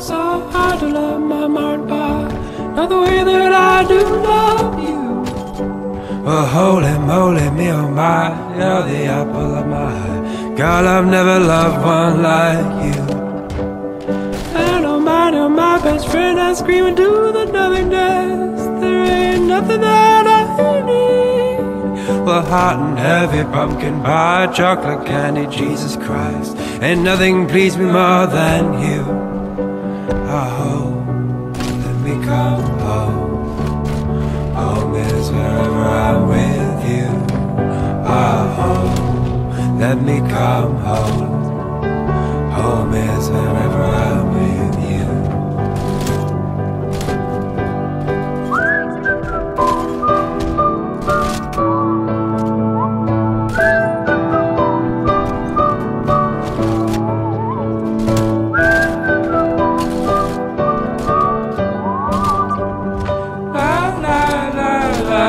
so hard to love my mind, but not the way that I do love you. Well, holy moly, me oh my, you're the apple of my eye. Girl, I've never loved one like you. And oh my, you're my best friend, I scream into the nothingness. There ain't nothing that I need. Well, hot and heavy pumpkin pie, chocolate candy, Jesus Christ. Ain't nothing please me more than you. Oh, let me come home. Home is wherever I'm with you. Oh, let me come. Home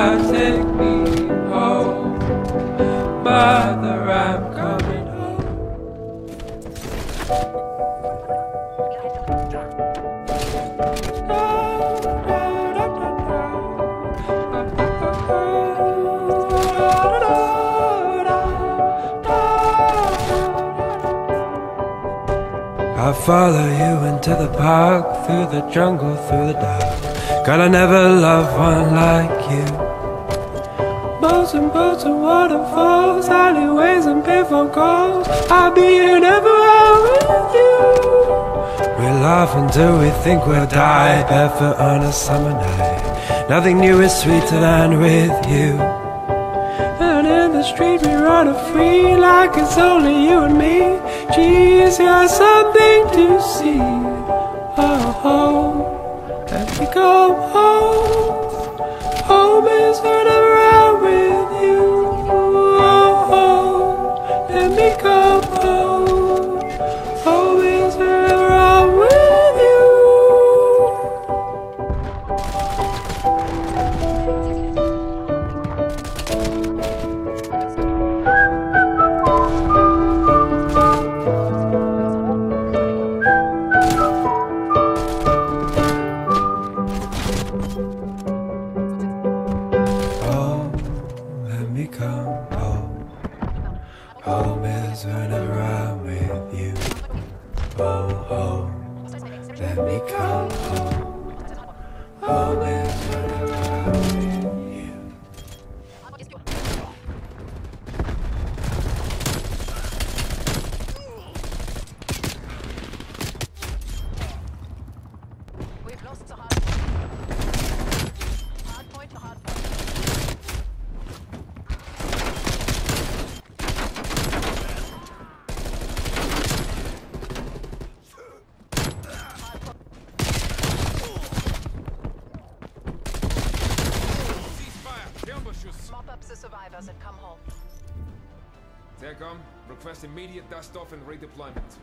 I take me by the rap coming I follow you into the park, through the jungle, through the dark. God, I never loved one like you. Boats and boats and waterfalls, alleyways and payphone calls. I'll be here never out with you. We laugh until we think we'll die, barefoot on a summer night. Nothing new is sweeter than with you. And in the street we run free like it's only you and me. Geez, got something to see. Oh, oh, let me go home. Home is whenever let me come home. Home is when I'm with you. Oh, home, let me come home. Home is whenever I'm with you. We've lost the hard Hard point to hard point. Ceasefire! Mop up the survivors and come home. TACOM, request immediate dust off and redeployment.